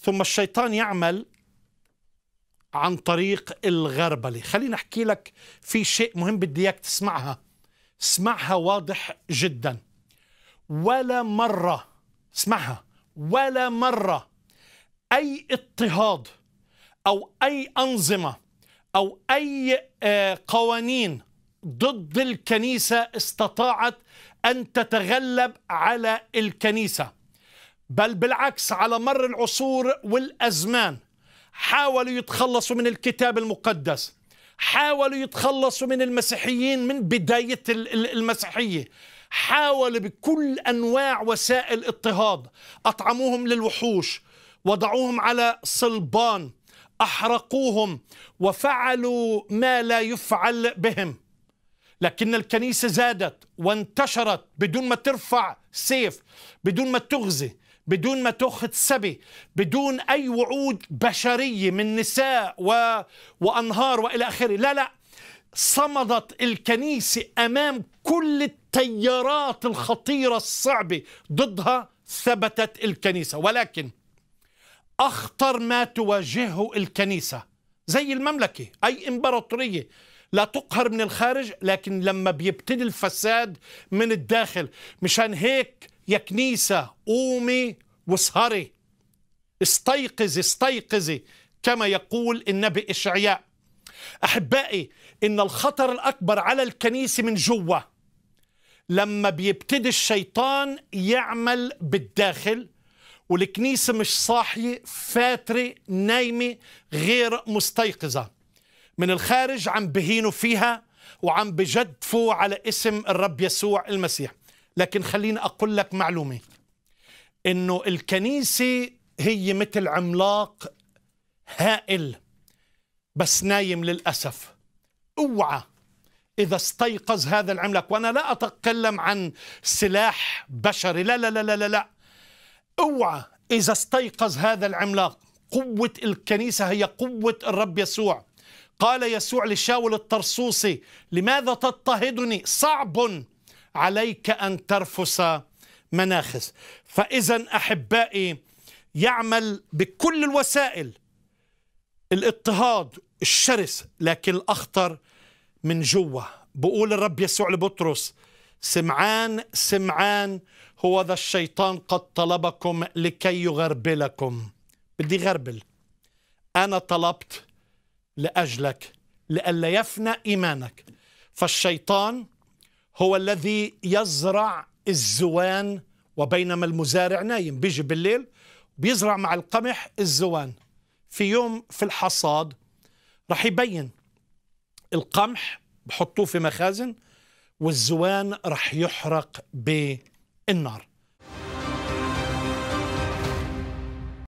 ثم الشيطان يعمل عن طريق الغربلة خليني أحكي لك في شيء مهم بدي إياك تسمعها. اسمعها واضح جدا. ولا مرة اسمعها. ولا مرة أي اضطهاد أو أي أنظمة أو أي آه، قوانين ضد الكنيسة استطاعت أن تتغلب على الكنيسة. بل بالعكس على مر العصور والأزمان حاولوا يتخلصوا من الكتاب المقدس حاولوا يتخلصوا من المسيحيين من بداية المسيحية حاولوا بكل أنواع وسائل اضطهاد أطعموهم للوحوش وضعوهم على صلبان أحرقوهم وفعلوا ما لا يفعل بهم. لكن الكنيسة زادت وانتشرت بدون ما ترفع سيف بدون ما تغزي. بدون ما تأخذ سبي بدون أي وعود بشرية من نساء و... وأنهار وإلى آخره. لا لا. صمدت الكنيسة أمام كل التيارات الخطيرة الصعبة. ضدها ثبتت الكنيسة. ولكن أخطر ما تواجهه الكنيسة زي المملكة أي إمبراطورية لا تقهر من الخارج لكن لما بيبتدي الفساد من الداخل مشان هيك يا كنيسة قومي واسهري استيقظي استيقظي كما يقول النبي إشعياء. أحبائي إن الخطر الأكبر على الكنيسة من جوا لما بيبتدي الشيطان يعمل بالداخل والكنيسة مش صاحية فاترة نايمة غير مستيقظة. من الخارج عم بهينوا فيها وعم بجدفوا على اسم الرب يسوع المسيح. لكن خليني أقول لك معلومة إنه الكنيسة هي مثل عملاق هائل بس نايم للأسف. أوعى إذا استيقظ هذا العملاق. وأنا لا أتكلم عن سلاح بشري لا لا لا لا لا, لا. أوعى إذا استيقظ هذا العملاق. قوة الكنيسة هي قوة الرب يسوع. قال يسوع لشاول الطرسوسي لماذا تضطهدني؟ صعب عليك أن ترفس مناخس. فإذا أحبائي يعمل بكل الوسائل الاضطهاد الشرس لكن الأخطر من جوا بقول الرب يسوع لبطرس سمعان سمعان هو ذا الشيطان قد طلبكم لكي يغربلكم. بدي غربل. أنا طلبت لأجلك لئلا يفنى إيمانك. فالشيطان هو الذي يزرع الزوان وبينما المزارع نايم. بيجي بالليل بيزرع مع القمح الزوان. في يوم في الحصاد رح يبين القمح بحطوه في مخازن والزوان رح يحرق بالنار.